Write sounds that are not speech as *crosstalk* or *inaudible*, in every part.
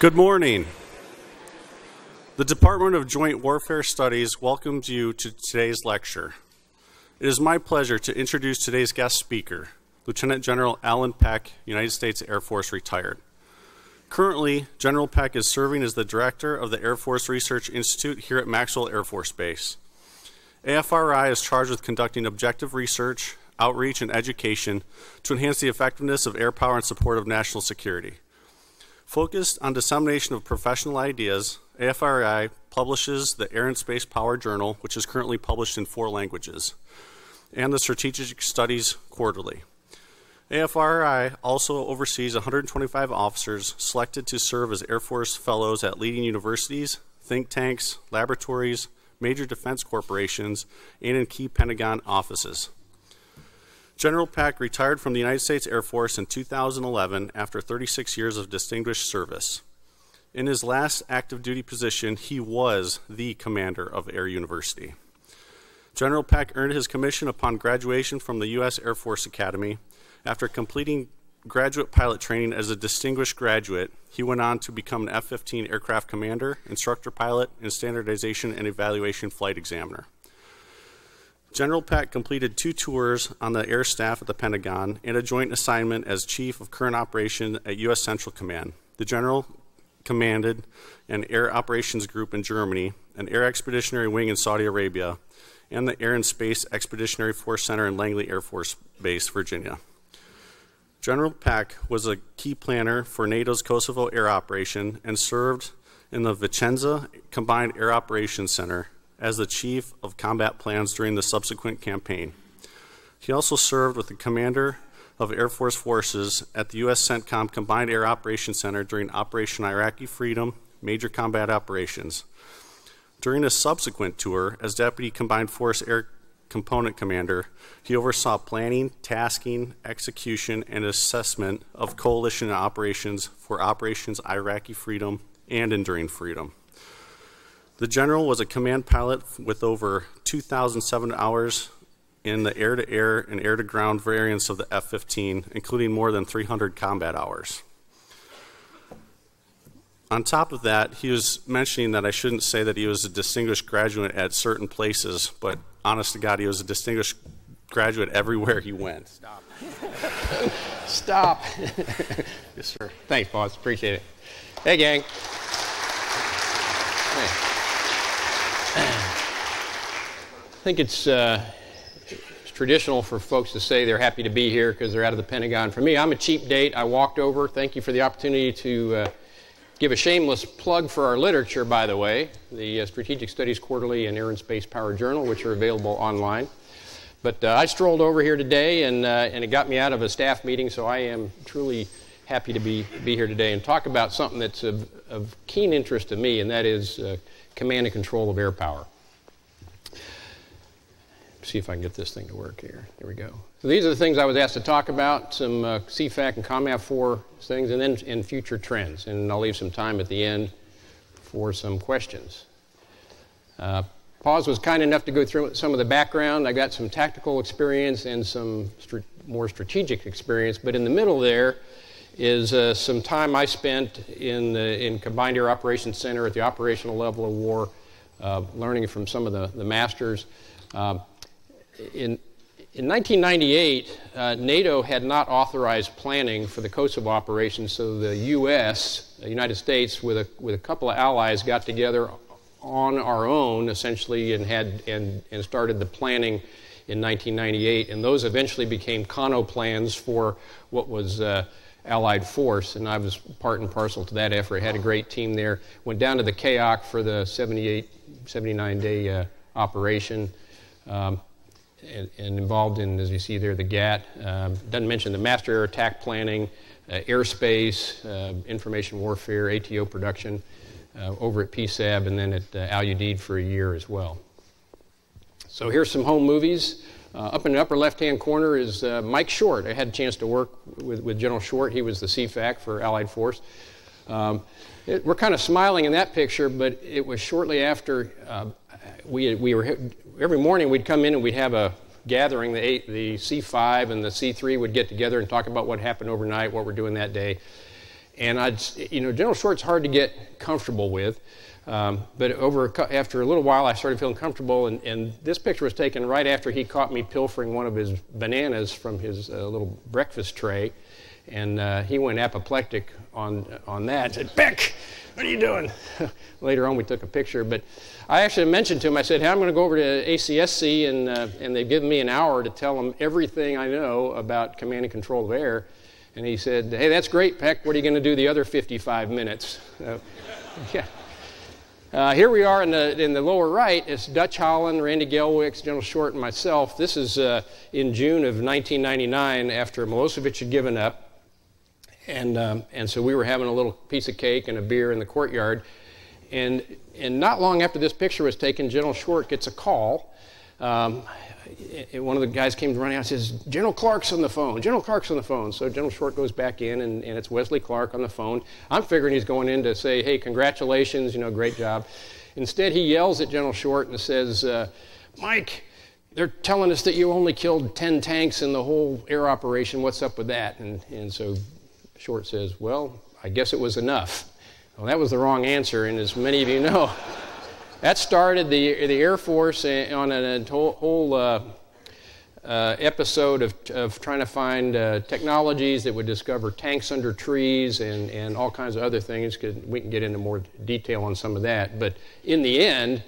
Good morning. The Department of Joint Warfare Studies welcomes you to today's lecture. It is my pleasure to introduce today's guest speaker, Lieutenant General Allen Peck, United States Air Force retired. Currently, General Peck is serving as the director of the Air Force Research Institute here at Maxwell Air Force Base. AFRI is charged with conducting objective research, outreach, and education to enhance the effectiveness of air power and support of national security. Focused on dissemination of professional ideas, AFRI publishes the Air and Space Power Journal, which is currently published in four languages, and the Strategic Studies Quarterly. AFRI also oversees 125 officers selected to serve as Air Force fellows at leading universities, think tanks, laboratories, major defense corporations, and in key Pentagon offices. General Peck retired from the United States Air Force in 2011 after 36 years of distinguished service. In his last active duty position, he was the commander of Air University. General Peck earned his commission upon graduation from the U.S. Air Force Academy after completing graduate pilot training as a distinguished graduate, he went on to become an F 15 aircraft commander, instructor pilot, and standardization and evaluation flight examiner. General Peck completed two tours on the air staff at the Pentagon and a joint assignment as chief of current operation at U.S. Central Command. The general commanded an air operations group in Germany, an air expeditionary wing in Saudi Arabia, and the Air and Space Expeditionary Force Center in Langley Air Force Base, Virginia. General Peck was a key planner for NATO's Kosovo air operation and served in the Vicenza Combined Air Operations Center as the chief of combat plans during the subsequent campaign. He also served with the commander of Air Force forces at the U.S. CENTCOM Combined Air Operations Center during Operation Iraqi Freedom, major combat operations. During a subsequent tour as Deputy Combined Force Air component commander, he oversaw planning, tasking, execution, and assessment of coalition operations for Operations Iraqi Freedom and Enduring Freedom. The general was a command pilot with over 2,007 hours in the air to air and air to ground variants of the F 15, including more than 300 combat hours. On top of that, he was mentioning that I shouldn't say that he was a distinguished graduate at certain places, but honest to God, he was a distinguished graduate everywhere he went. Stop. *laughs* Stop. *laughs* yes, sir. Thanks, boss. Appreciate it. Hey, gang. Hey. I think it's, uh, it's traditional for folks to say they're happy to be here because they're out of the Pentagon. For me, I'm a cheap date. I walked over. Thank you for the opportunity to uh, give a shameless plug for our literature, by the way, the uh, Strategic Studies Quarterly and Air and Space Power Journal, which are available online. But uh, I strolled over here today, and, uh, and it got me out of a staff meeting, so I am truly happy to be, be here today and talk about something that's of, of keen interest to me, and that is uh, command and control of air power. See if I can get this thing to work here. There we go. So these are the things I was asked to talk about, some uh, CFAC and COMAFFOR things, and then in future trends. And I'll leave some time at the end for some questions. Uh, Pause was kind enough to go through some of the background. I got some tactical experience and some more strategic experience, but in the middle there is uh, some time I spent in the in Combined Air Operations Center at the operational level of war, uh, learning from some of the, the masters. Uh, in, in 1998, uh, NATO had not authorized planning for the Kosovo operation, so the U.S., the United States, with a, with a couple of allies, got together on our own, essentially, and, had, and, and started the planning in 1998. And those eventually became CONO plans for what was uh, Allied force, and I was part and parcel to that effort. I had a great team there. Went down to the CAOC for the 78, 79 day uh, operation. Um, and, involved in, as you see there, the GAT. Um, doesn't mention the master air attack planning, uh, airspace, uh, information warfare, ATO production uh, over at PSAB, and then at uh, Al Udeid for a year as well. So here's some home movies. Uh, up in the upper left-hand corner is uh, Mike Short. I had a chance to work with, with General Short. He was the CFAC for Allied Force. Um, it, we're kind of smiling in that picture, but it was shortly after we, we were, every morning we'd come in and we'd have a gathering. The, eight, the C5 and the C3 would get together and talk about what happened overnight, what we're doing that day. And I'd, you know, General Short's hard to get comfortable with. Um, but over after a little while, I started feeling comfortable, and, and, this picture was taken right after he caught me pilfering one of his bananas from his uh, little breakfast tray, and uh, he went apoplectic on on that. Said, "Peck, what are you doing?" *laughs* Later on, we took a picture, but I actually mentioned to him. I said, "Hey, I'm going to go over to ACSC, and uh, and they've given me an hour to tell them everything I know about command and control of air." And he said, "Hey, that's great, Peck. What are you going to do the other 55 minutes?" *laughs* yeah. Uh, here we are in the, in the lower right. It's Dutch Holland, Randy Gelwix, General Short, and myself. This is uh, in June of 1999 after Milosevic had given up. And, um, and so we were having a little piece of cake and a beer in the courtyard. And, and not long after this picture was taken, General Short gets a call. Um, one of the guys came running out and says, General Clark's on the phone. General Clark's on the phone. So General Short goes back in, and, and it's Wesley Clark on the phone. I'm figuring he's going in to say, hey, congratulations, you know, great job. Instead, he yells at General Short and says, uh, Mike, they're telling us that you only killed 10 tanks in the whole air operation. What's up with that? And, and so Short says, well, I guess it was enough. Well, that was the wrong answer, and as many of you know, *laughs* that started the, the Air Force on a whole uh, uh, episode of, of trying to find uh, technologies that would discover tanks under trees and, and all kinds of other things. We can get into more detail on some of that. But in the end,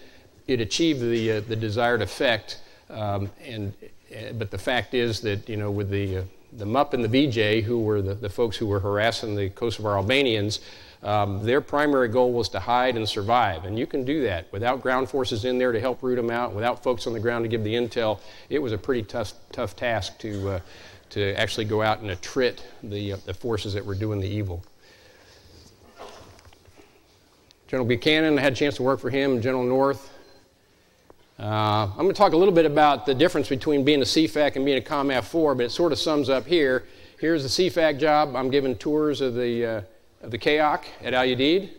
it achieved the, uh, the desired effect. Um, and, uh, but the fact is that, you know, with the, uh, the MUP and the VJ, who were the, the folks who were harassing the Kosovar Albanians, um, their primary goal was to hide and survive, and you can do that without ground forces in there to help root them out, without folks on the ground to give the intel. It was a pretty tough, tough task to, uh, to actually go out and attrit the, uh, the forces that were doing the evil. General Buchanan, I had a chance to work for him, General North. Uh, I'm going to talk a little bit about the difference between being a CFAC and being a COMAFFOR, but it sort of sums up here. Here's the CFAC job. I'm giving tours of the uh, of the CAOC at Al Udeid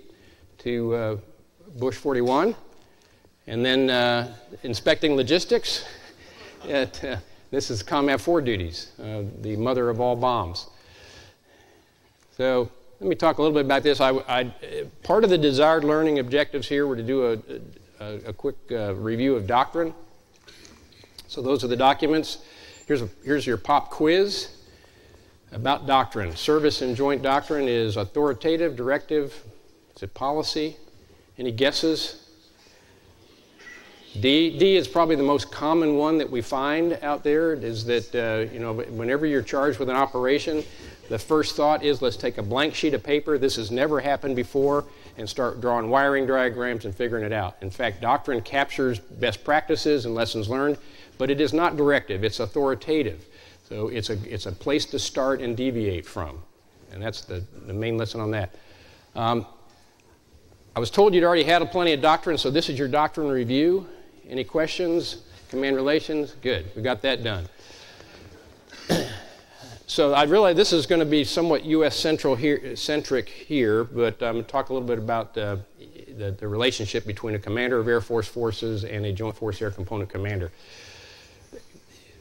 to uh, Bush 41, and then uh, inspecting logistics. *laughs* At, uh, this is COMAFFOR duties, uh, the mother of all bombs. So let me talk a little bit about this. I, I, part of the desired learning objectives here were to do a, a, a quick uh, review of doctrine. So those are the documents. Here's, a, here's your pop quiz about doctrine. Service and joint doctrine is authoritative, directive, is it policy? Any guesses? D, D is probably the most common one that we find out there is that, uh, you know, whenever you're charged with an operation, the first thought is let's take a blank sheet of paper, this has never happened before, and start drawing wiring diagrams and figuring it out. In fact, doctrine captures best practices and lessons learned, but it is not directive, it's authoritative. So it's a, it's a place to start and deviate from. And that's the, the main lesson on that. Um, I was told you'd already had a plenty of doctrine, so this is your doctrine review. Any questions? Command relations? Good. We got that done. So I realize this is going to be somewhat U.S. central here, centric here, but I'm going to talk a little bit about uh, the, the relationship between a commander of Air Force forces and a Joint Force Air Component commander.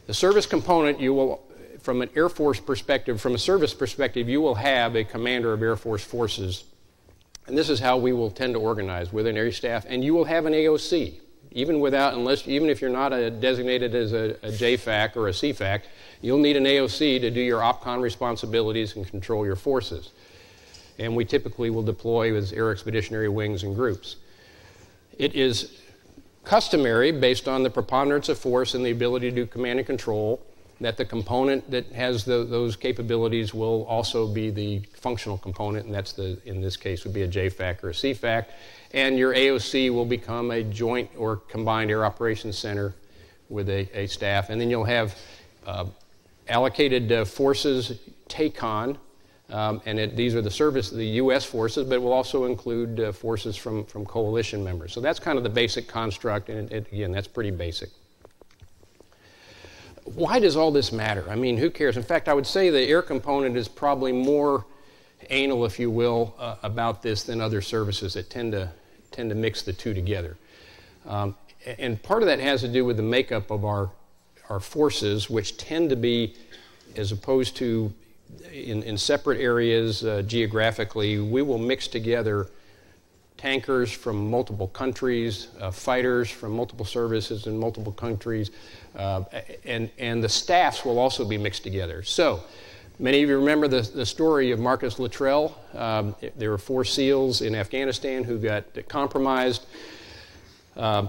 The service component, you will, from an Air Force perspective, from a service perspective, you will have a commander of Air Force forces. And this is how we will tend to organize within Air Staff. And you will have an AOC, even without, unless, even if you're not a, designated as a, a JFAC or a CFAC, you'll need an AOC to do your OPCON responsibilities and control your forces. And we typically will deploy as Air Expeditionary Wings and groups. It is customary, based on the preponderance of force and the ability to do command and control, that the component that has the, those capabilities will also be the functional component, and that's the, in this case, would be a JFAC or a CFAC. And your AOC will become a joint or combined air operations center with a, a staff. And then you'll have uh, allocated uh, forces, TACON, um, and it, these are the service, the U.S. forces, but it will also include uh, forces from, from coalition members. So that's kind of the basic construct, and it, again, that's pretty basic. Why does all this matter? I mean, who cares? In fact, I would say the air component is probably more anal, if you will, uh, about this than other services that tend to tend to mix the two together. Um, and part of that has to do with the makeup of our our forces, which tend to be, as opposed to in, in separate areas uh, geographically, we will mix together tankers from multiple countries, uh, fighters from multiple services in multiple countries, uh, and, and the staffs will also be mixed together. So, many of you remember the, the story of Marcus Luttrell. Um, there were four SEALs in Afghanistan who got compromised. Uh,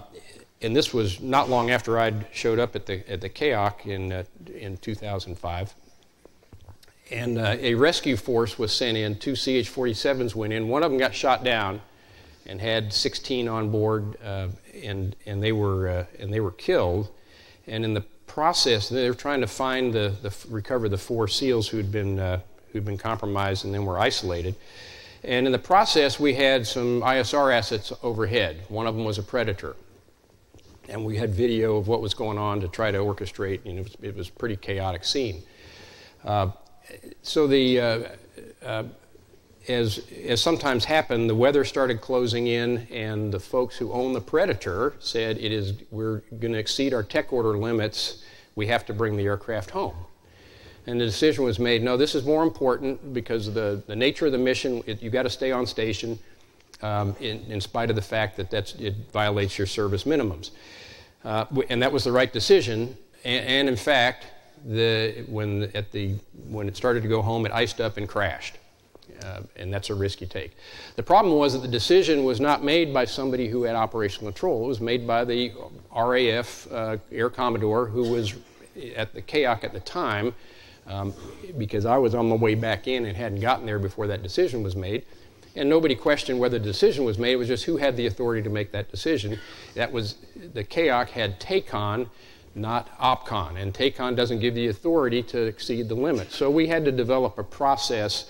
and this was not long after I'd showed up at the, at the CAOC in, uh, in 2005. And uh, a rescue force was sent in. Two CH 47s went in. One of them got shot down and had 16 on board, uh, and, and, they were, uh, and they were killed. And in the process, they were trying to find the, the recover the four SEALs who'd been, uh, who'd been compromised and then were isolated. And in the process, we had some ISR assets overhead. One of them was a Predator. And we had video of what was going on to try to orchestrate, and it was, it was a pretty chaotic scene. Uh, so the uh, uh, as, as sometimes happened, the weather started closing in, and the folks who own the Predator said, "It is we're going to exceed our tech order limits. We have to bring the aircraft home." And the decision was made: No, this is more important because of the, the nature of the mission. It, you got to stay on station, um, in, in, spite of the fact that that's, it violates your service minimums. Uh, and that was the right decision. And, and in fact, the, when, at the, when it started to go home, it iced up and crashed. Uh, and that's a risk you take. The problem was that the decision was not made by somebody who had operational control. It was made by the RAF uh, Air Commodore, who was at the CAOC at the time, um, because I was on my way back in and hadn't gotten there before that decision was made. And nobody questioned whether the decision was made. It was just who had the authority to make that decision. That was the CAOC had TACON not OPCON. And TACON doesn't give the authority to exceed the limit. So we had to develop a process.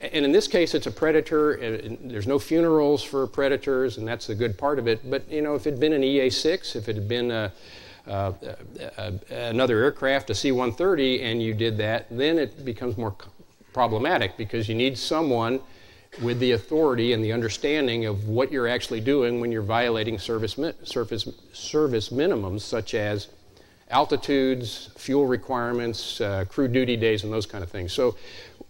And in this case, it's a predator. And there's no funerals for predators, and that's the good part of it. But, you know, if it had been an EA 6, if it had been a, uh, uh, another aircraft, a C 130, and you did that, then it becomes more problematic because you need someone with the authority and the understanding of what you're actually doing when you're violating service, service, service minimums, such as altitudes, fuel requirements, uh, crew duty days, and those kind of things. So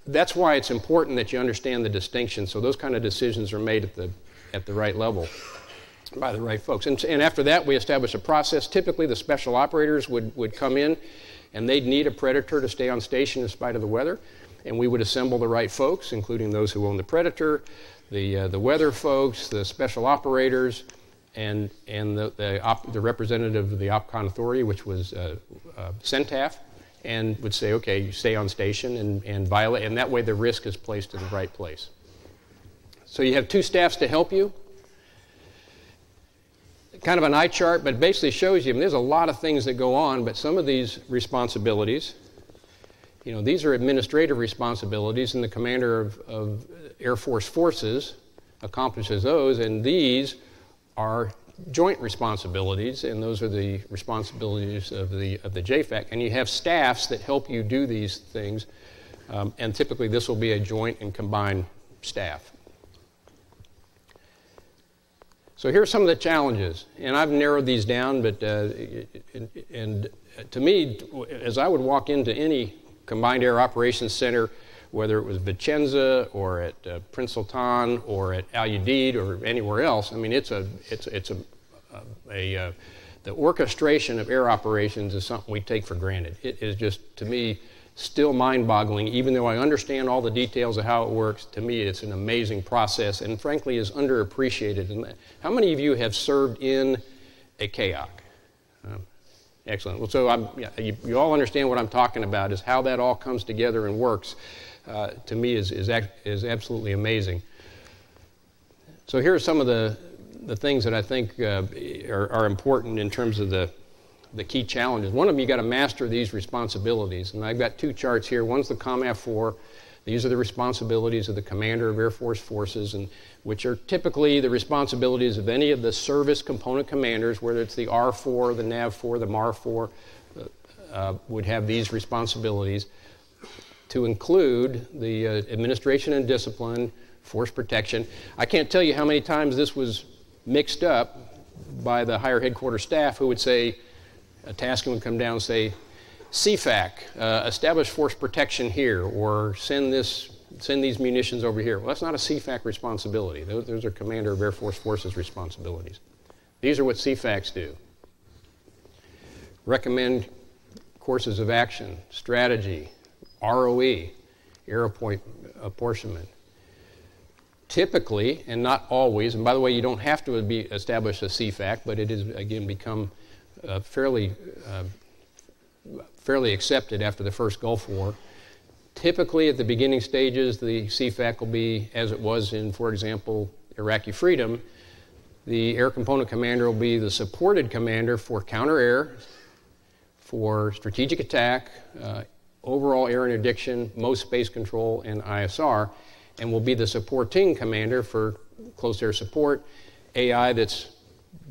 that's why it's important that you understand the distinction. So those kind of decisions are made at the, at the right level by the right folks. And, and after that, we establish a process. Typically, the special operators would, would come in and they'd need a predator to stay on station in spite of the weather. And we would assemble the right folks, including those who own the predator, the, uh, the weather folks, the special operators, and, and the, the, op, the representative of the OPCON authority, which was uh, uh, CENTAF, and would say, okay, you stay on station and, and violate, and that way the risk is placed in the right place. So you have two staffs to help you. Kind of an eye chart, but basically shows you I mean, there's a lot of things that go on, but some of these responsibilities, you know, these are administrative responsibilities, and the commander of, of Air Force forces accomplishes those, and these are joint responsibilities, and those are the responsibilities of the, of the JFAC. And you have staffs that help you do these things, um, and typically this will be a joint and combined staff. So here are some of the challenges, and I've narrowed these down, but uh, and, to me, as I would walk into any combined air operations center, whether it was Vicenza or at uh, Prince Sultan or at Al Udeid or anywhere else. I mean, it's a, it's, it's a, a, uh, the orchestration of air operations is something we take for granted. It is just, to me, still mind boggling, even though I understand all the details of how it works. To me, it's an amazing process and, frankly, is underappreciated. And how many of you have served in a CAOC? Um, excellent. Well, so yeah, you, you, all understand what I'm talking about is how that all comes together and works uh, to me is, is, is absolutely amazing. So here are some of the, the things that I think uh, are, are, important in terms of the, the key challenges. One of them, you got to master these responsibilities. And I've got two charts here. One's the COMAFFOR. These are the responsibilities of the commander of Air Force forces, and which are typically the responsibilities of any of the service component commanders, whether it's the ARFOR, the NAVFOR, the MARFOR, uh, uh, would have these responsibilities to include the uh, administration and discipline, force protection. I can't tell you how many times this was mixed up by the higher headquarters staff who would say, a tasking would come down and say, CFAC, uh, establish force protection here, or send this, send these munitions over here. Well, that's not a CFAC responsibility. Those, those are Commander of Air Force Forces responsibilities. These are what CFACs do. Recommend courses of action, strategy, ROE, air apportionment. Typically, and not always, and by the way, you don't have to be establish a CFAC, but it has again become uh, fairly uh, fairly accepted after the first Gulf War. Typically, at the beginning stages, the CFAC will be as it was in, for example, Iraqi Freedom. The air component commander will be the supported commander for counter air, for strategic attack, uh, overall air interdiction, most space control, and ISR, and will be the supporting commander for close air support, AI that's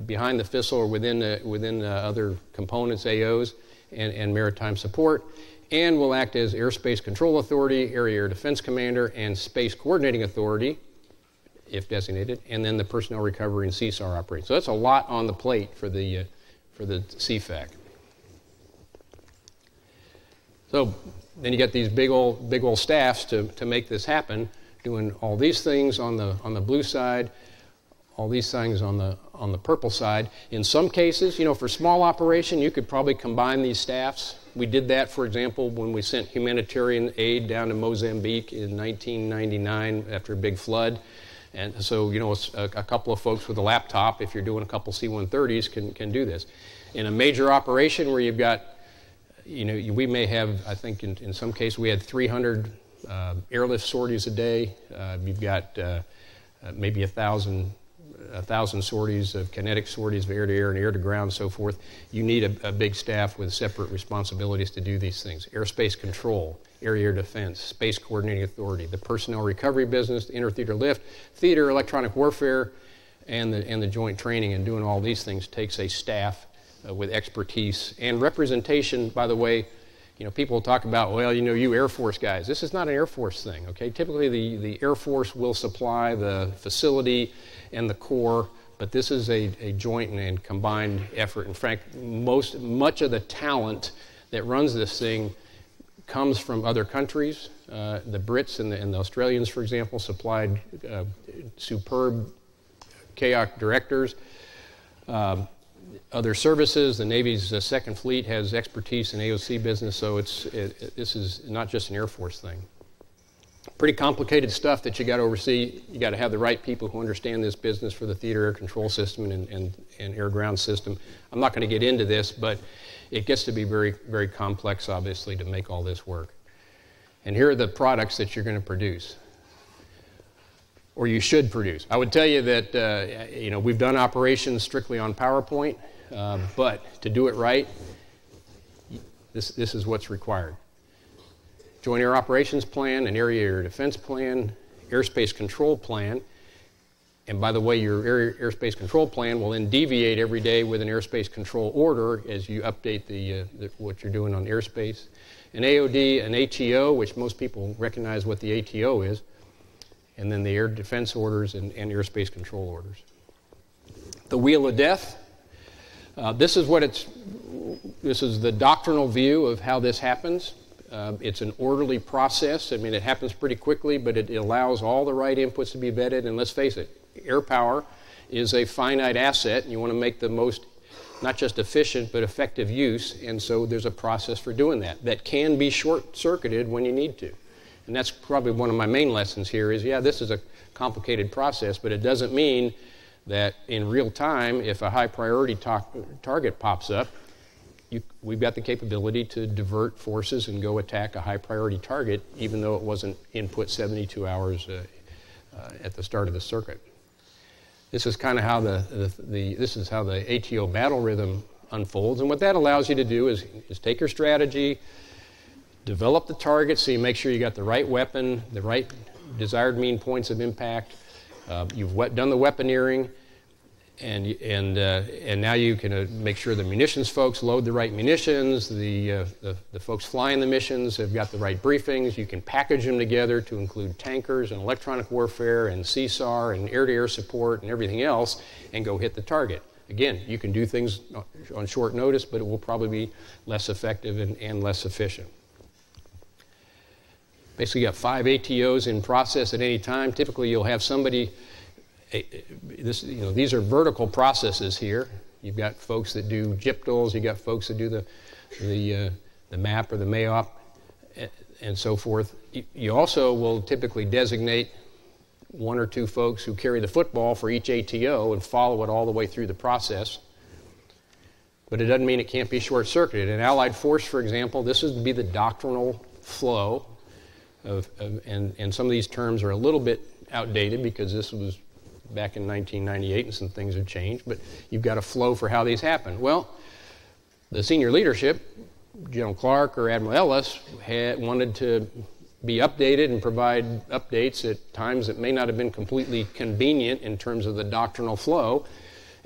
behind the FSCL or within the, within the other components, AOs, and, and maritime support, and will act as airspace control authority, area air defense commander, and space coordinating authority, if designated, and then the personnel recovery and CSAR operating. So that's a lot on the plate for the, uh, for the CFAC. So then you get these big old, big old staffs to, to make this happen, doing all these things on the, on the blue side, all these things on the, on the purple side. In some cases, you know, for small operation, you could probably combine these staffs. We did that, for example, when we sent humanitarian aid down to Mozambique in 1999 after a big flood. And so, you know, a, a couple of folks with a laptop, if you're doing a couple C 130s, can, can do this. In a major operation where you've got you know, we may have, I think in, in some cases, we had 300 uh, airlift sorties a day. Uh, you've got uh, uh maybe a thousand, a thousand sorties of kinetic sorties of air to air and air to ground so forth. You need a, a, big staff with separate responsibilities to do these things. Airspace control, air-air defense, space coordinating authority, the personnel recovery business, the inter-theater lift, theater, electronic warfare, and the, and the joint training and doing all these things takes a staff uh, with expertise and representation. By the way, you know, people talk about, well, you know, you Air Force guys. This is not an Air Force thing, okay? Typically, the, the Air Force will supply the facility and the core, but this is a, a joint and, combined effort. In fact, most, much of the talent that runs this thing comes from other countries. Uh, the Brits and the, and the, Australians, for example, supplied uh, superb CAOC directors. Um, other services. The Navy's uh, Second Fleet has expertise in AOC business, so it's, it, it, this is not just an Air Force thing. Pretty complicated stuff that you got to oversee. You got to have the right people who understand this business for the theater air control system and, and, and air ground system. I'm not going to get into this, but it gets to be very, very complex, obviously, to make all this work. And here are the products that you're going to produce or you should produce. I would tell you that uh, you know we've done operations strictly on PowerPoint, uh, but to do it right, this this is what's required. Joint Air Operations Plan, an Area Air Defense Plan, Airspace Control Plan, and by the way, your air, airspace control plan will then deviate every day with an airspace control order as you update the, uh, the, what you're doing on airspace. An AOD, an ATO, which most people recognize what the ATO is, and then the air defense orders and, and airspace control orders. The wheel of death. Uh, this is what it's. This is the doctrinal view of how this happens. Uh, it's an orderly process. I mean, it happens pretty quickly, but it, it allows all the right inputs to be vetted. And let's face it, air power is a finite asset, and you want to make the most not just efficient but effective use. And so there's a process for doing that that can be short circuited when you need to. And that's probably one of my main lessons here is yeah, this is a complicated process, but it doesn't mean that in real time, if a high priority ta- target pops up, you, we've got the capability to divert forces and go attack a high priority target, even though it wasn't input 72 hours uh, uh, at the start of the circuit. This is kind of how the, the, the, this is how the ATO battle rhythm unfolds, and what that allows you to do is, is take your strategy, develop the target so you make sure you got the right weapon, the right desired mean points of impact. Uh, you've done the weaponeering. and and uh, and now you can uh, make sure the munitions folks load the right munitions. The, uh, the, the folks flying the missions have got the right briefings. You can package them together to include tankers and electronic warfare and CSAR and air-to-air support and everything else, and go hit the target. Again, you can do things on short notice, but it will probably be less effective and, and less efficient. Basically, you got five ATOs in process at any time. Typically, you'll have somebody this, you know, these are vertical processes here. You've got folks that do JIPTLs, you've got folks that do the, the, uh, the MAP or the MAOP, and so forth. You also will typically designate one or two folks who carry the football for each ATO and follow it all the way through the process. But it doesn't mean it can't be short circuited. In Allied Force, for example, this would be the doctrinal flow, of, of, and, and some of these terms are a little bit outdated because this was back in 1998 and some things have changed, but you've got a flow for how these happen. Well, the senior leadership, General Clark or Admiral Ellis, had wanted to be updated and provide updates at times that may not have been completely convenient in terms of the doctrinal flow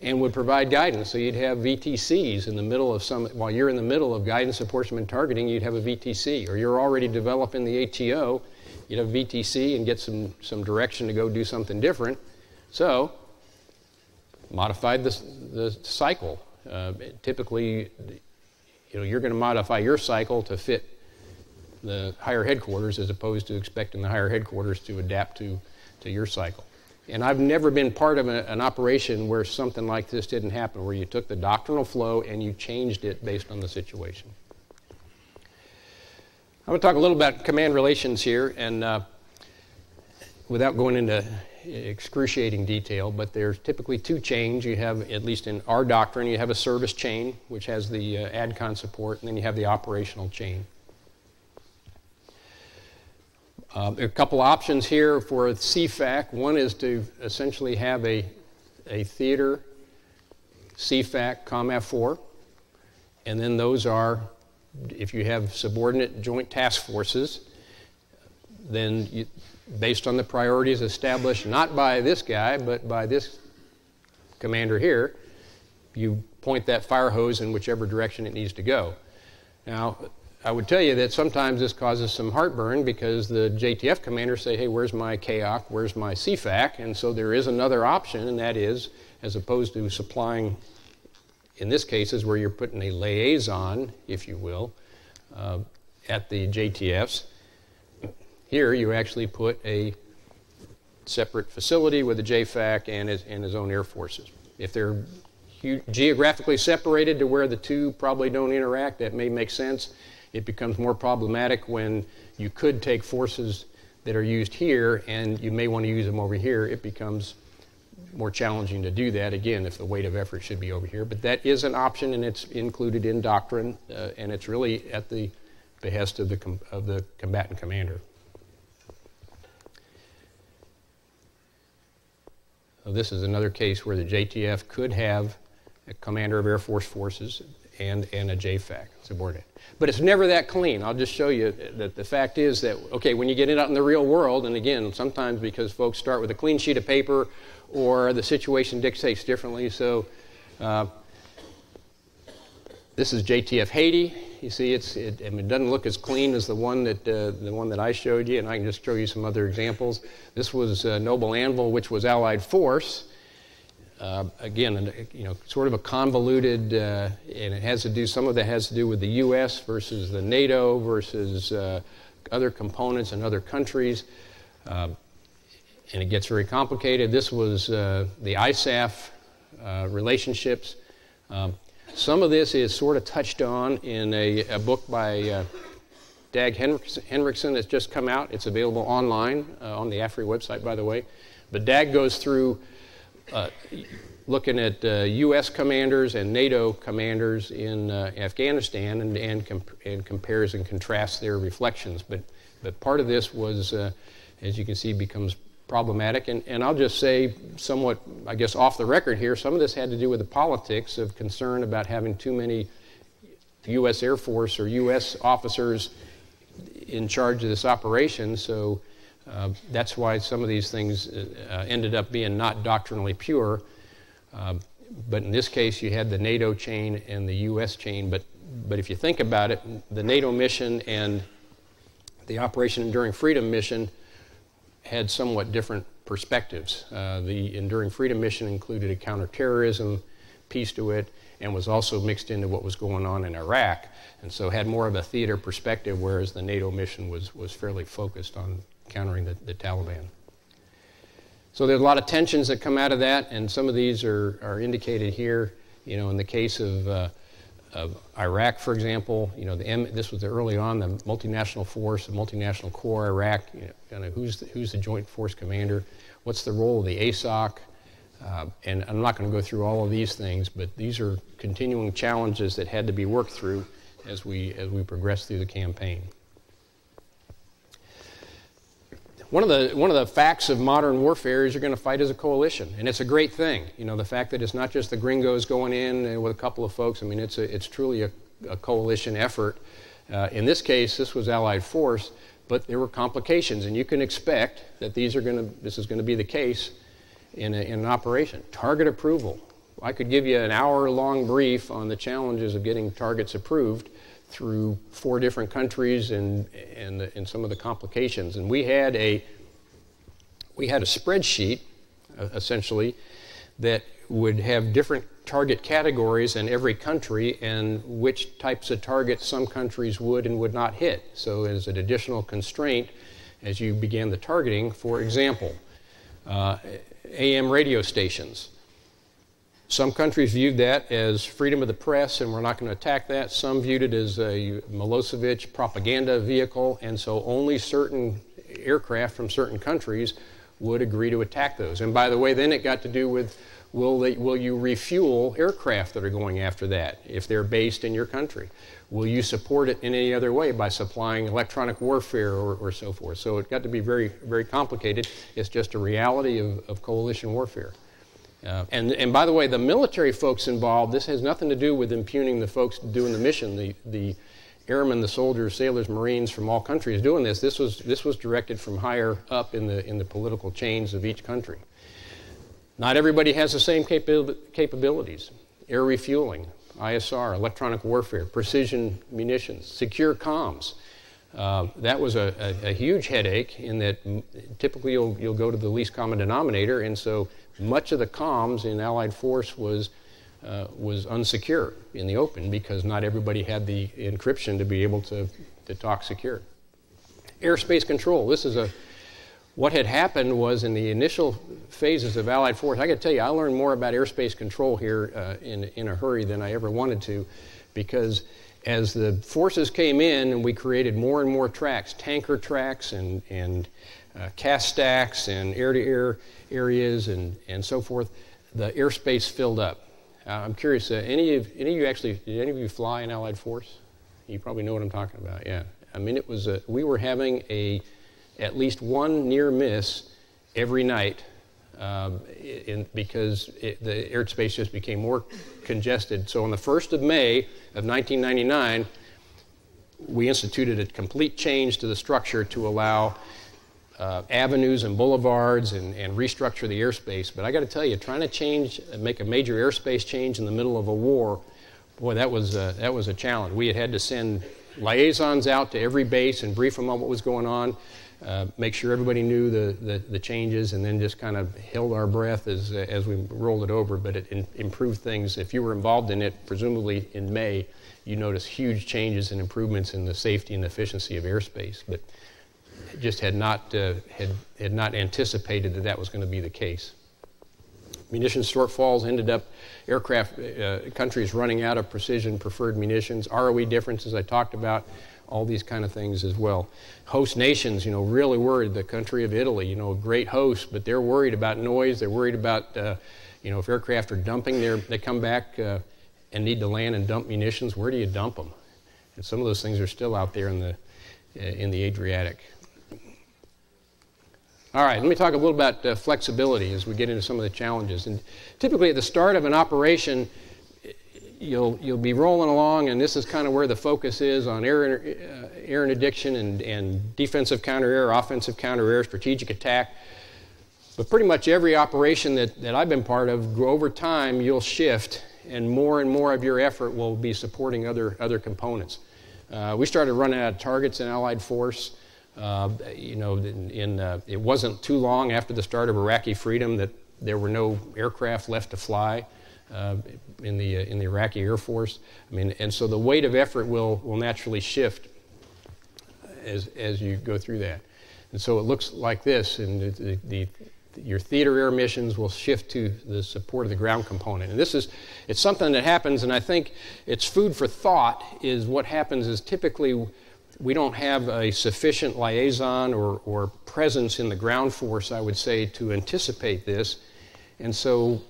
and would provide guidance. So you'd have VTCs in the middle of some, while you're in the middle of guidance, apportionment, targeting, you'd have a VTC. Or you're already developing the ATO, you'd have VTC and get some, some direction to go do something different. So, modified the, the cycle. Uh, typically, you know, you're going to modify your cycle to fit the higher headquarters as opposed to expecting the higher headquarters to adapt to, to your cycle. And I've never been part of a, an operation where something like this didn't happen, where you took the doctrinal flow and you changed it based on the situation. I'm going to talk a little about command relations here, and uh, without going into excruciating detail, but there's typically two chains. You have, at least in our doctrine, you have a service chain, which has the uh, ADCON support, and then you have the operational chain. Um, are a couple options here for CFAC. One is to essentially have a, a theater CFAC COMAFFOR, and then those are, if you have subordinate joint task forces, then you, based on the priorities established not by this guy, but by this commander here, you point that fire hose in whichever direction it needs to go. Now, I would tell you that sometimes this causes some heartburn because the JTF commanders say, hey, where's my CAOC, where's my CFAC? And so there is another option, and that is, as opposed to supplying, in this case, is where you're putting a liaison, if you will, uh, at the JTFs, here, you actually put a separate facility with a JFAC and his, and his own air forces. If they're geographically separated to where the two probably don't interact, that may make sense. It becomes more problematic when you could take forces that are used here and you may want to use them over here. It becomes more challenging to do that again if the weight of effort should be over here. But that is an option and it's included in doctrine uh, and it's really at the behest of the, com- of the combatant commander. this is another case where the JTF could have a commander of Air Force forces and, and a JFAC subordinate. But it's never that clean. I'll just show you that the fact is that, okay, when you get it out in the real world, and again, sometimes because folks start with a clean sheet of paper or the situation dictates differently, so uh, this is JTF Haiti. You see, it's, it, it doesn't look as clean as the one that uh, the one that I showed you, and I can just show you some other examples. This was uh, Noble Anvil, which was Allied force. Uh, again, you know, sort of a convoluted, uh, and it has to do. Some of that has to do with the U.S. versus the NATO versus uh, other components and other countries, uh, and it gets very complicated. This was the ISAF relationships. Um, some of this is sort of touched on in a, a book by uh, Dag Henriksen that's just come out. It's available online uh, on the AFRI website, by the way. But Dag goes through uh, looking at U.S. Uh, commanders and NATO commanders in uh, Afghanistan and, and, comp- and, compares and contrasts their reflections. But, but part of this was, as you can see, becomes problematic. And, and I'll just say, somewhat, I guess, off the record here, some of this had to do with the politics of concern about having too many U.S. Air Force or U.S. officers in charge of this operation. So uh, that's why some of these things uh, ended up being not doctrinally pure. Uh, but in this case, you had the NATO chain and the U.S. chain. But, but if you think about it, the NATO mission and the Operation Enduring Freedom mission had somewhat different perspectives. Uh, the Enduring Freedom mission included a counterterrorism piece to it and was also mixed into what was going on in Iraq, and so had more of a theater perspective, whereas the NATO mission was, was fairly focused on countering the, the Taliban. So there's a lot of tensions that come out of that, and some of these are, are indicated here. You know, in the case of, uh, of Iraq, for example, you know, the M, this was early on the multinational force, the multinational corps Iraq. You know, kind of who's the, who's the Joint Force Commander? What's the role of the ASOC? Uh, and I'm not going to go through all of these things, but these are continuing challenges that had to be worked through as we as we progress through the campaign. One of the one of the facts of modern warfare is you're going to fight as a coalition, and it's a great thing. You know, the fact that it's not just the gringos going in with a couple of folks. I mean, it's a, it's truly a, a coalition effort. Uh, in this case, this was Allied force, but there were complications, and you can expect that these are going to this is going to be the case in, a, in an operation. Target approval. I could give you an hour long brief on the challenges of getting targets approved through four different countries and, and, and some of the complications. And we had a, we had a spreadsheet, uh, essentially, that would have different target categories in every country and which types of targets some countries would and would not hit. So, as an additional constraint, as you began the targeting, for example, uh, AM radio stations. Some countries viewed that as freedom of the press, and we're not going to attack that. Some viewed it as a Milosevic propaganda vehicle, and so only certain aircraft from certain countries would agree to attack those. And by the way, then it got to do with will, they, will you refuel aircraft that are going after that if they're based in your country? Will you support it in any other way by supplying electronic warfare or, or so forth? So it got to be very, very complicated. It's just a reality of, of coalition warfare. And, and by the way, the military folks involved, this has nothing to do with impugning the folks doing the mission, the, the airmen, the soldiers, sailors, marines from all countries doing this. This was, this was directed from higher up in the, in the political chains of each country. Not everybody has the same capa- capabilities. Air refueling, ISR, electronic warfare, precision munitions, secure comms. Uh, that was a, a, a, huge headache in that typically you'll, you'll go to the least common denominator, and so much of the comms in Allied force was, uh, was unsecure in the open because not everybody had the encryption to be able to, to talk secure. Airspace control. This is a what had happened was in the initial phases of Allied force, I got to tell you, I learned more about airspace control here uh, in, in a hurry than I ever wanted to because as the forces came in and we created more and more tracks, tanker tracks and, and uh, CAS stacks and air to air areas and, and so forth, the airspace filled up. Uh, I'm curious, uh, any, of, any of you actually, did any of you fly in Allied Force? You probably know what I'm talking about, yeah. I mean, it was, a, we were having a, at least one near miss every night um, in, because it, the airspace just became more congested. So on the 1st of May of 1999, we instituted a complete change to the structure to allow uh, avenues and boulevards and, and, restructure the airspace. But I got to tell you, trying to change, make a major airspace change in the middle of a war, boy, that was a, that was a challenge. We had had to send liaisons out to every base and brief them on what was going on, uh, make sure everybody knew the, the, the, changes, and then just kind of held our breath as, as we rolled it over. But it in, improved things. If you were involved in it, presumably in May, you noticed huge changes and improvements in the safety and efficiency of airspace. But just had not, uh, had, had not anticipated that that was going to be the case. Munitions shortfalls ended up aircraft uh, countries running out of precision preferred munitions, ROE differences I talked about, all these kind of things as well. Host nations, you know, really worried. The country of Italy, you know, a great host, but they're worried about noise. They're worried about, uh, you know, if aircraft are dumping, they come back uh, and need to land and dump munitions. Where do you dump them? And some of those things are still out there in the uh, in the Adriatic. All right, let me talk a little about uh, flexibility as we get into some of the challenges. And typically, at the start of an operation, you'll you'll be rolling along, and this is kind of where the focus is on air uh, air interdiction and and defensive counter air, offensive counter air, strategic attack. But pretty much every operation that, that I've been part of, over time, you'll shift, and more and more of your effort will be supporting other, other components. Uh, we started running out of targets in Allied Force. Uh, you know, in, in uh, it wasn't too long after the start of Iraqi freedom that there were no aircraft left to fly uh, in the uh, in the Iraqi Air Force. I mean, and so the weight of effort will will naturally shift as as you go through that. And so it looks like this, and the, the, your theater air missions will shift to the support of the ground component. And this is, it's something that happens, and I think it's food for thought. Is what happens is typically we don't have a sufficient liaison or, or presence in the ground force, I would say, to anticipate this. And so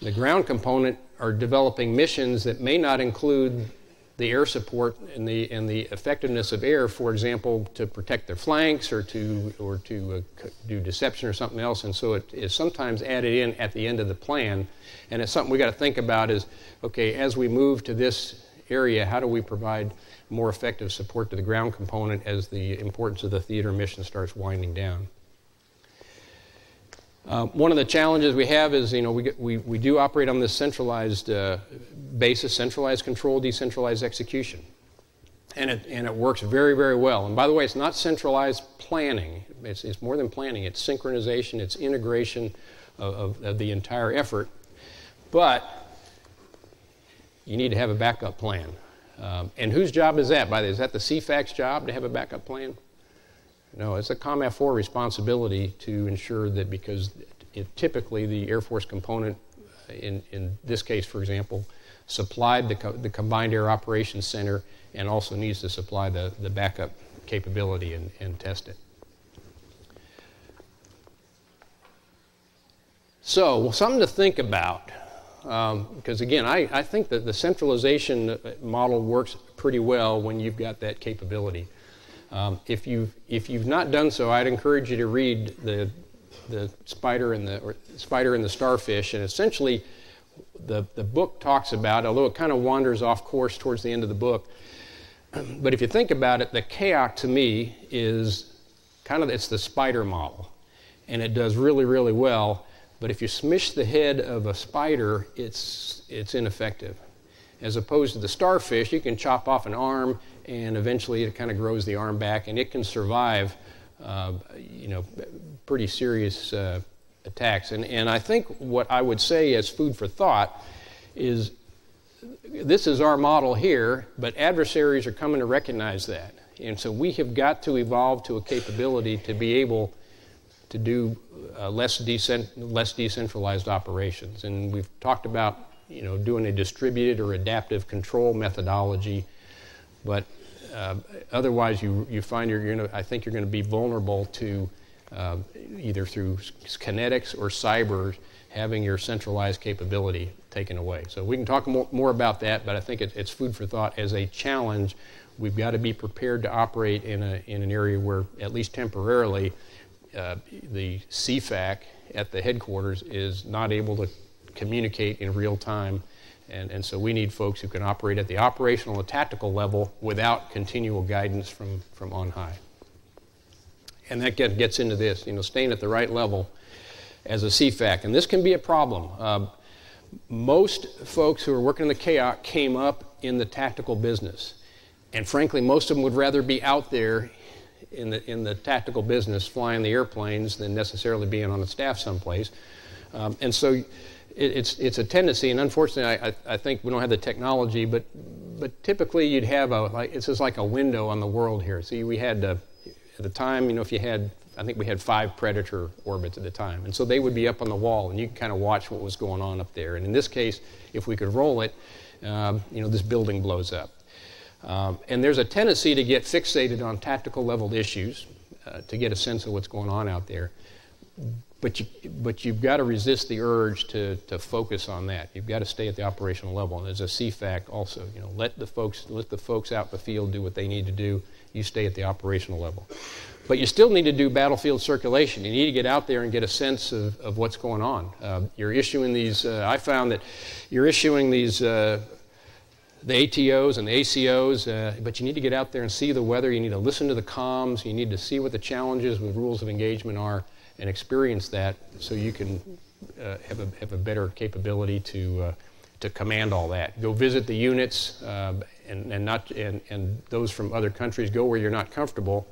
the ground component are developing missions that may not include the air support and the, and the effectiveness of air, for example, to protect their flanks or to, or to uh, do deception or something else. And so it is sometimes added in at the end of the plan. And it's something we got to think about is okay, as we move to this area, how do we provide more effective support to the ground component as the importance of the theater mission starts winding down? Uh, one of the challenges we have is, you know, we, get, we, we do operate on this centralized uh, basis, centralized control, decentralized execution. And it, and it works very, very well. And by the way, it's not centralized planning. It's, it's more than planning. It's synchronization. It's integration of, of, of the entire effort. But you need to have a backup plan. Um, and whose job is that? By the way, is that the CFAC's job to have a backup plan? No, it's a COMAFFOR responsibility to ensure that because it, typically the Air Force component, in, in this case, for example, supplied the, co- the Combined Air Operations Center and also needs to supply the, the backup capability and, and test it. So, something to think about. Um, because again, I, I think that the centralization model works pretty well when you've got that capability. Um, if, you, if you've not done so, I'd encourage you to read the, the spider and the spider and the starfish. And essentially, the, the book talks about, although it kind of wanders off course towards the end of the book, *clears throat* but if you think about it, the CAOC to me is kind of it's the spider model, and it does really really well. But if you smish the head of a spider, it's it's ineffective. As opposed to the starfish, you can chop off an arm and eventually it kind of grows the arm back, and it can survive, uh, you know, pretty serious uh, attacks. And, and I think what I would say as food for thought is this is our model here, but adversaries are coming to recognize that. And so we have got to evolve to a capability to be able to do uh, less, decent, less decentralized operations. And we've talked about you know, doing a distributed or adaptive control methodology but uh, otherwise, you, you find you're going to, I think you're going to be vulnerable to uh, either through kinetics or cyber having your centralized capability taken away. So we can talk more, more about that, but I think it, it's food for thought as a challenge. We've got to be prepared to operate in, a, in an area where, at least temporarily, uh, the CFAC at the headquarters is not able to communicate in real time and, and so we need folks who can operate at the operational and tactical level without continual guidance from, from on high. And that get, gets into this, you know, staying at the right level as a CFAC. And this can be a problem. Uh, most folks who are working in the CAOC came up in the tactical business. And frankly, most of them would rather be out there in the, in the tactical business flying the airplanes than necessarily being on a staff someplace. Um, and so it, it's, it's a tendency, and unfortunately, I, I, think we don't have the technology, but, but typically you'd have a, like, it's just like a window on the world here. See, we had, at the time, you know, if you had, I think we had five Predator orbits at the time, and so they would be up on the wall, and you could kind of watch what was going on up there. And in this case, if we could roll it, um, you know, this building blows up. Um, and there's a tendency to get fixated on tactical level issues uh, to get a sense of what's going on out there but you but you've got to resist the urge to, to focus on that. You've got to stay at the operational level. And as a CFAC also, you know, let the folks let the folks out in the field do what they need to do. You stay at the operational level. But you still need to do battlefield circulation. You need to get out there and get a sense of, of what's going on. Uh, you're issuing these, uh, I found that you're issuing these uh, the ATOs and the ACOs, uh, but you need to get out there and see the weather. You need to listen to the comms. You need to see what the challenges with rules of engagement are and experience that so you can uh, have, a, have a better capability to, uh, to command all that. Go visit the units uh, and, and, not, and, and those from other countries. Go where you're not comfortable.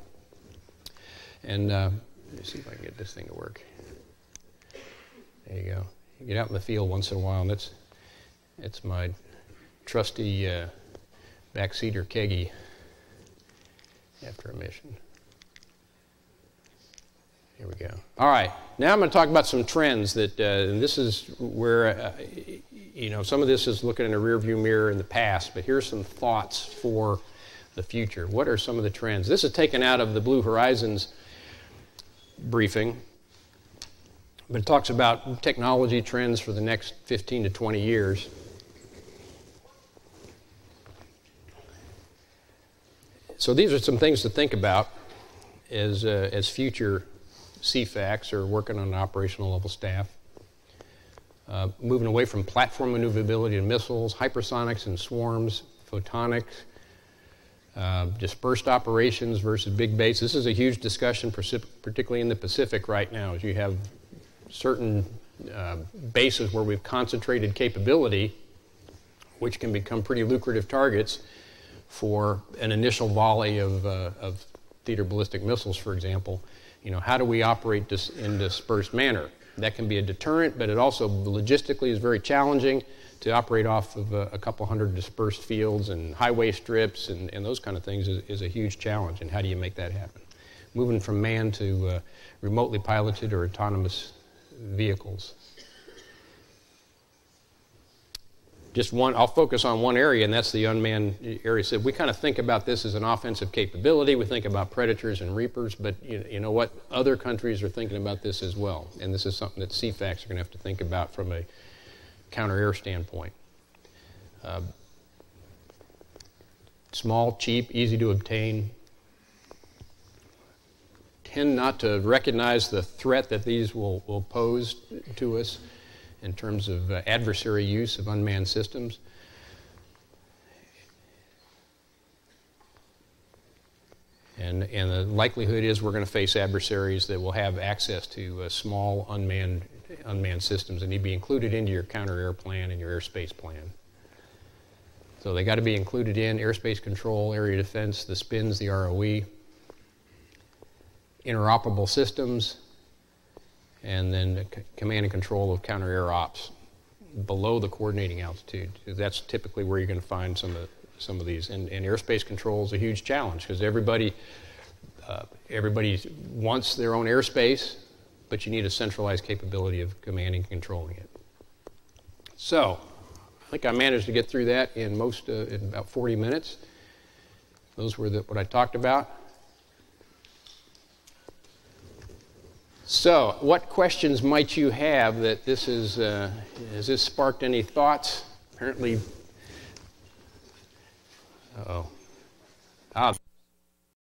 And uh, let me see if I can get this thing to work. There you go. Get out in the field once in a while, and that's, that's my trusty uh, backseater keggy after a mission. Here we go. All right. Now I'm going to talk about some trends that, uh, this is where, uh, you know, some of this is looking in a rearview mirror in the past, but here's some thoughts for the future. What are some of the trends? This is taken out of the Blue Horizons briefing, but it talks about technology trends for the next 15 to 20 years. So these are some things to think about as, uh, as future CFACs are working on an operational level staff. Uh, moving away from platform maneuverability and missiles, hypersonics and swarms, photonics, uh, dispersed operations versus big base. This is a huge discussion, particularly in the Pacific right now, as you have certain uh, bases where we've concentrated capability, which can become pretty lucrative targets for an initial volley of, uh, of theater ballistic missiles, for example. You know, how do we operate this in dispersed manner? That can be a deterrent, but it also logistically is very challenging to operate off of a, a couple hundred dispersed fields and highway strips and, and those kind of things is, is, a huge challenge. And how do you make that happen? Moving from manned to uh, remotely piloted or autonomous vehicles. Just one, I'll focus on one area, and that's the unmanned area. So we kind of think about this as an offensive capability. We think about predators and reapers, but you, you know what? Other countries are thinking about this as well, and this is something that CFACs are going to have to think about from a counter air standpoint. Uh, small, cheap, easy to obtain. Tend not to recognize the threat that these will, will pose to us in terms of uh, adversary use of unmanned systems. And, and the likelihood is we're going to face adversaries that will have access to uh, small unmanned, unmanned systems and need to be included into your counter air plan and your airspace plan. So they got to be included in airspace control, area defense, the SPINs, the ROE, interoperable systems, and then command and control of counter air ops below the coordinating altitude. That's typically where you're going to find some of some of these. And, and airspace control is a huge challenge because everybody uh, everybody wants their own airspace, but you need a centralized capability of commanding and controlling it. So, I think I managed to get through that in most uh, in about 40 minutes. Those were the, what I talked about. So, what questions might you have that this is, uh, has this sparked any thoughts? Apparently, oh. Ah,